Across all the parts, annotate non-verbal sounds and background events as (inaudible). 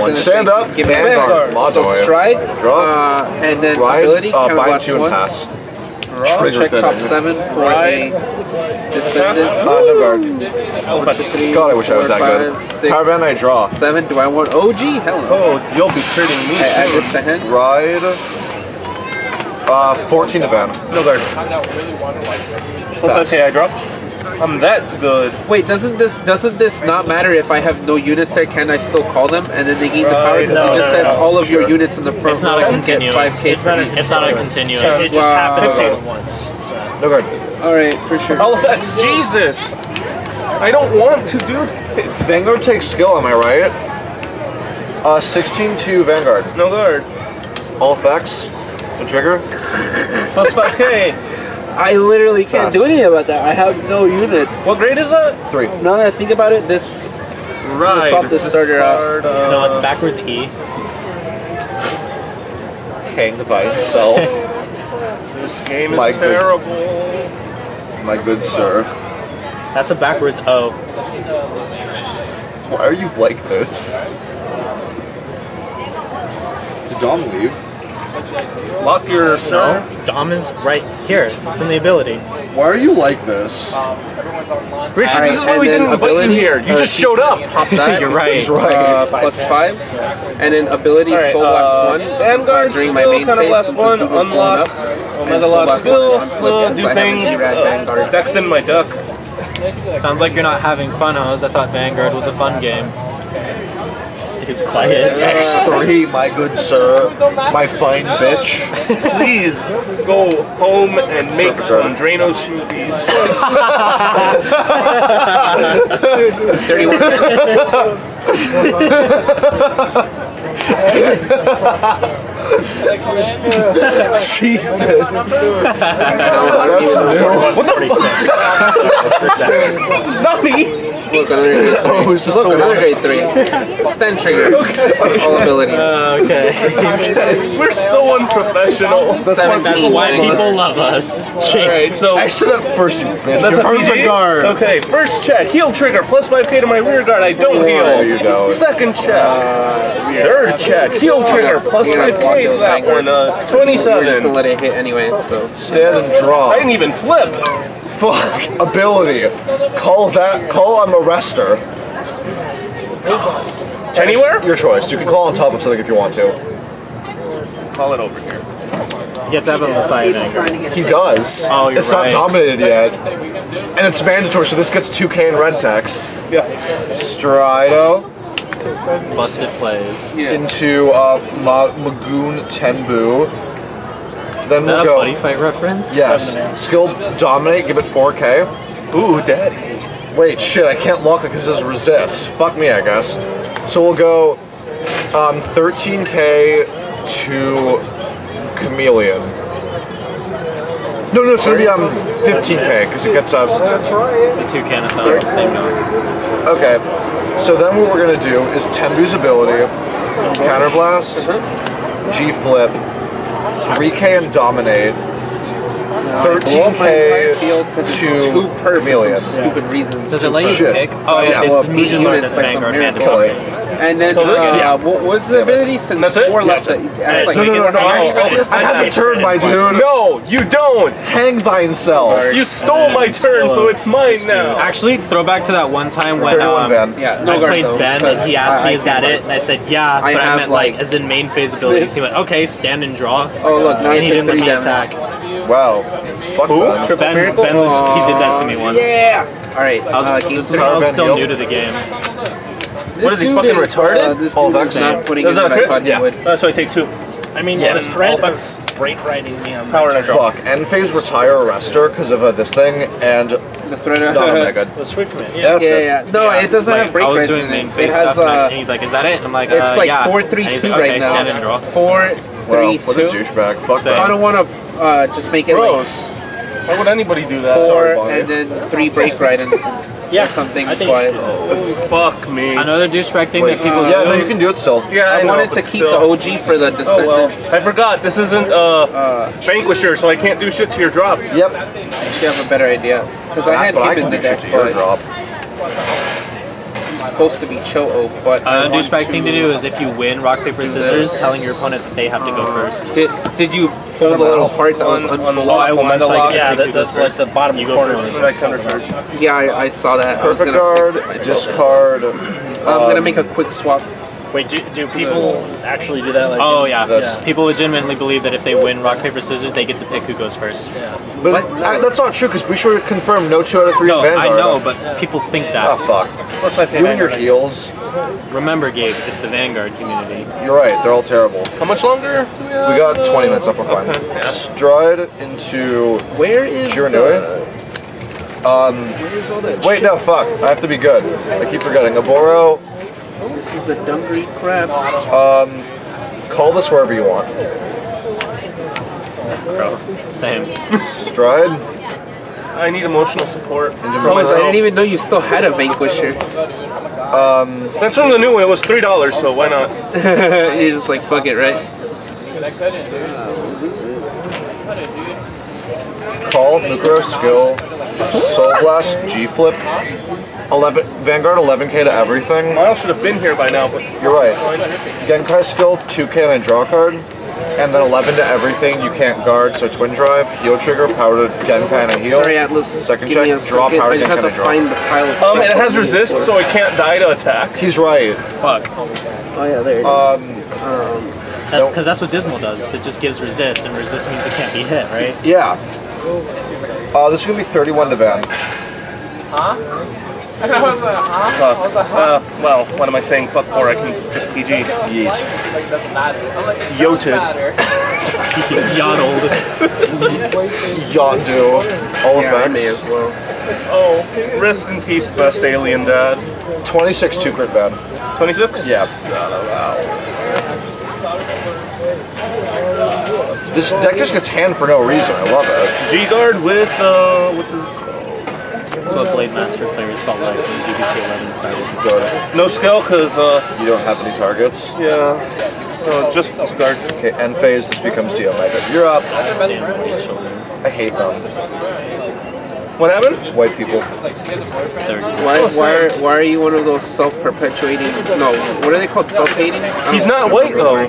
was one. Stand say, up, give me a Vanguard, Vanguard. So stride, Draw. uh, and then Ride, ability, uh, bind two and one. pass. Draw. Trigger Check top seven for a descendant. Uh, no guard. One, two, three, God, I wish I was four, that good. five, six, Power band, I draw. Seven. Do I want OG? Hell no. Oh, you'll be hurting me. I add soon. this to hand. Ride. Uh, 14 to band. No guard. Plus okay, I drop. I'm that good. Wait, doesn't this doesn't this not matter if I have no units there? Can I still call them and then they gain the power? Because no, it just no, says no. all of your units in the front It's not a continuous. 5k It's not, each. it's not a continuous. It just Wow. happens Fifteen. all at once. No guard. All right, for sure. Halifax, Jesus! I don't want to do this. Vanguard takes skill, am I right? Uh, 16 to Vanguard. No guard. All effects. The trigger. Plus 5k. I literally can't Pass. do anything about that. I have no units. What grade is that? Three. Now that I think about it, this Right. swap this starter out. No, it's backwards E. Hang by itself. (laughs) This game is My good- terrible. My good sir. That's a backwards O. Why are you like this? Did Dom leave? Lock your No. Dom is right here. It's in the ability. Why are you like this? Richard, Alright, this is why we didn't invite you ability, here. You uh, just showed up. (laughs) pop that. You're right. He's right. Uh, plus fives, and then ability Alright, soul uh, last one. Vanguard uh, during my main kind of last one, dude was unlock. up. Omega And soul last skill, one, one will do since things. Erad Uh, Vanguard. deck thin my duck. Sounds like you're not having fun, Oz. I thought Vanguard was a fun game. Stays quiet. X3, my good sir. My fine bitch. Please go home and make some Drano smoothies. 31 (laughs) Jesus. That's new. What the fuck? Nani? Look, another (laughs) grade Oh, it just Look, another one. grade three. Stand trigger. (laughs) All abilities. (laughs) Okay. We're so unprofessional. Seven That's why people love us. Alright, so I said that first, you that's a Your arms PG? guard. Okay, first check. Heal trigger, plus 5k to my rear guard. I don't No, heal. you don't. Second check. Third check. Heal trigger, plus You're gonna 5k block to that one. Uh, We're just gonna let it hit anyway, so. Stand and draw. I didn't even flip. Fuck. (laughs) Ability. Call that. Call I'm arrestor. Anywhere? Your choice. You can call on top of something if you want to. Call it over here. You have to have it on the side of He does. Oh, you're it's right. not dominated yet. And it's mandatory, so this gets 2k in red text. Yeah. Strido Busted plays. Yeah. into uh, Ma- Magoon Tenbu. Then Is we'll that a go. buddy fight reference? Yes. Skill dominate, give it 4k. Ooh, daddy. Wait, shit, I can't lock it because it says resist. Fuck me, I guess. So we'll go um, 13k to Chameleon. No, no, it's gonna be um 15k because it gets up. The two cannons on the same note. Okay, so then what we're gonna do is Tenbu's ability, Counterblast, G Flip, 3k and Dominate, Blow up my entire 13k field 'cause it's to too perp for Chameleon. some stupid reasons. Does it let you Shit. pick? Oh, oh yeah, it's well, beat Mugen units that's by some Vanguard miracle. mandatory. And then, So look uh, yeah. what was the ability since That's four left? That's That's like No, no, no, no, I, I have a turn, my dude. No, you don't. Hang thyself. You stole my turn, so it's mine now. Actually, throw back to that one time when um, Van. Yeah, no I played though, Ben and he asked I- me, "Is that it?" And I said, "Yeah," I but I, meant like, like, as in main phase abilities. this- He went, "Okay, stand and draw," Oh look, now and he I didn't let three me attack. Wow. Fuck Who? Ben. Ben, ben he did that to me once. Yeah. All right. I was, uh, game this is I was still new to the game. This What is he, fucking is, retarded? Uh, this dude is not putting in what a I crit? thought Yeah. he would. Uh, so I take two. I mean, Yes. then Halifax break riding me on Power and draw. Fuck. End phase retire arrestor because of uh, this thing and The threat of not Omega. (laughs) The Swiftman. Yeah, that's Yeah, it. yeah. No, it doesn't Like, have break I was rates doing in main it. It phase has stuff, and, and uh, he's like, "Is that it?" And I'm like, it's uh, like yeah. four three And two like, right okay, now. Stand and draw. Four Well, three what a douchebag. Fuck Same. I don't want to uh, just make it like Gross. Why would anybody do that? four Sorry, and then three break right and (laughs) Yeah, something. I think- but Oh, fuck me. Another douchebag thing Wait, that people yeah, do. no, you can do it still. Yeah, I, I, know, wanted to keep still. the OG for the Oh well, I forgot. This isn't uh, Uh, Vanquisher, so I can't do shit to your drop. Yep. I should have a better idea because I had but I him can in the do shit deck, to your but drop. He's supposed to be Cho-Oh, but I Uh, want douchebag thing to do is if you win rock paper scissors, this. telling your opponent that they have to go first. Did did you fold a little part that was On- on unfolded? lock, I on won, meta so I lock. get Yeah, to that, pick who that's goes like the first. bottom You go corner. first. When I countercharge. Yeah, I, I saw that. I was Perfect gonna guard, fix it myself. discard. I'm gonna make a quick swap. Wait, do, do people actually do that? Like, Oh yeah. This. People legitimately believe that if they win rock paper scissors, they get to pick who goes first. Yeah. But I, that's not true because we sure confirmed no two out of three No, Vanguard. I know, but people think that. Oh that. fuck. Plus I pay You and your heels. Remember, Gabe, it's the Vanguard community. You're right. They're all terrible. How much longer? do we got 20 minutes up. We're fine. Okay, yeah. Stride into Where is Shiranui. the, Um. where is all that Wait, shit? no, fuck. I have to be good. I keep forgetting. Aboro. This is the Dungaree crab. Um, Call this wherever you want. Same. Stride. I need emotional support. Into Promise, I didn't even know you still had a Vanquisher. That's from the new one. It was three dollars, so why not? (laughs) You're just like, fuck it, right? Uh, is this it? Call Mukuro skill. Soul Blast. G Flip. 11 Vanguard 11k to everything. Miles should have been here by now, but You're right. Genkai skill 2k and I draw card. And then 11 to everything you can't guard, so twin drive, heal trigger, power to Genkai and a heal. Sorry, Atlas. Second check, draw second. power I just deck have to and a draw. find the pile of um, it has resist, so it can't die to attacks. He's right. Fuck. Oh yeah, there it is. Um, That's because that's what Dismal does. It just gives resist, and resist means it can't be hit, right? yeah. Uh, this is gonna be 31 to Van. Fuck. Uh, well, what am I saying? Fuck for? I can just PG. Yeet. Yoted. (laughs) Yoddled. Yondu. All yeah, I may as well. Oh, rest in peace, best alien dad. 26 2 crit Van. 26? Yeah. This deck just gets hand for no reason. I love it. G guard with, uh, what's his, That's what Blade Master players felt like when GBT 11 started. Good. no skill, cause, uh, You don't have any targets. yeah. So just guard. Okay, end phase. This becomes D Omega. You're up. Damn. I hate them. What happened? White people. Why, why, are, why are you one of those self-perpetuating? No, what are they called? Self-hating? He's not white though.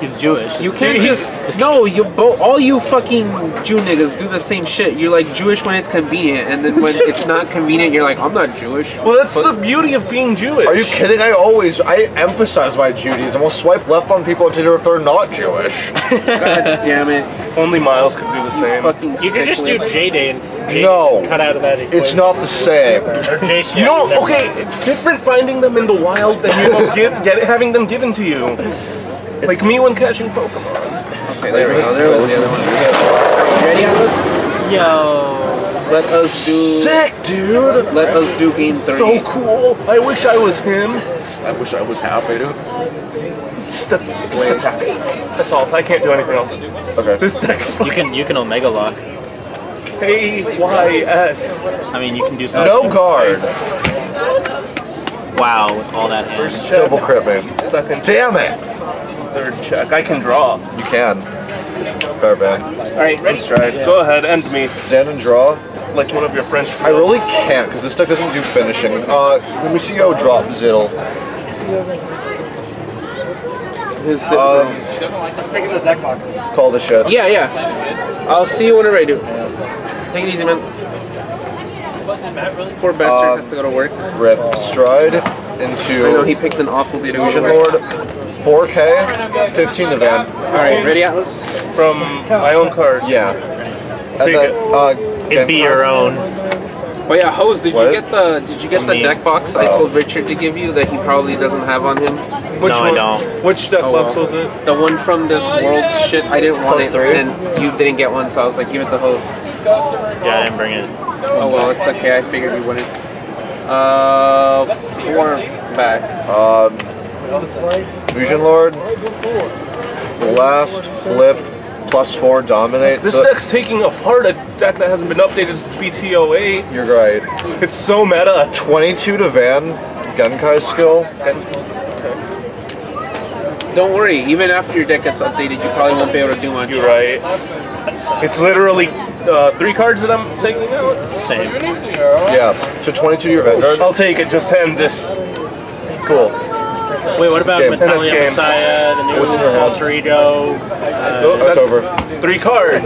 He's Jewish. You can't just no. You both all you fucking Jew niggas do the same shit. You're like Jewish when it's convenient, and then when it's not (laughs) convenient, you're like I'm not Jewish. Well, that's the beauty of being Jewish. Are you kidding? I always I emphasize my Judaism. I'll swipe left on people on Tinder if they're not Jewish. (laughs) God damn it, Only Miles could do the same. fucking. You can just do. J Day and J No. cut out of that equation. It's not the same. Or You don't. Okay, it's different finding them in the wild than you (laughs) know, give, get, having them given to you. Like me when catching Pokemon. Okay, there we go. There was the other one. You ready, Atlas? Yo. Let us do. Sick, dude. Let us do game three. So cool. I wish I was him. I wish I was happy. Just, a, just attack. That's all. I can't do anything else. Okay. This deck is You can you can Omega Lock. K Y S. I mean, you can do something. No guard. Wow, with all that hand. First check. Double crit me. Second, Damn it. Third check. I can draw. You can. Fair bad. All right, ready? Stride. Go ahead, end me. Stand and draw. Like one of your French. I really can't because this deck doesn't do finishing. Uh, let me see how drop Ziddle. His- Um, taking the deck box. call the shit. yeah, yeah. I'll see you whenever I do. Take it easy, man. Poor bastard Uh, has to go to work. Rip. Stride into. I know he picked an awful day to go to Fusion work. Lord. 4K, 15 to Van. All right, ready, Atlas? From my own card. Yeah. And Take then, it. uh, It'd be your own. Oh yeah, Hose, did What? you get the did you get the me. deck box I Oh. told Richard to give you that he probably doesn't have on him? Which No, I don't. Which deck Oh, box well. was it? The one from this world shit. I didn't want Plus it, three? and you didn't get one, so I was like, give it to Hose. Yeah, I didn't bring it. Oh well, it's okay. I figured you wouldn't. Uh, four back. Um, Fusion Lord. Blast, flip, plus four, dominate. This So- deck's taking apart a deck that hasn't been updated since BT08. You're right. It's so meta. 22 to Van. Genkai skill. Don't worry. Even after your deck gets updated, you probably won't be able to do much. You're right. It's literally uh, three cards that I'm taking out. Same. Yeah. So 22 to your Vanguard. I'll take it. Just end this. Cool. Wait, what about Game. Metallia Messiah, the new What's in your hand? alter ego? Oh, That's uh, over. Three cards.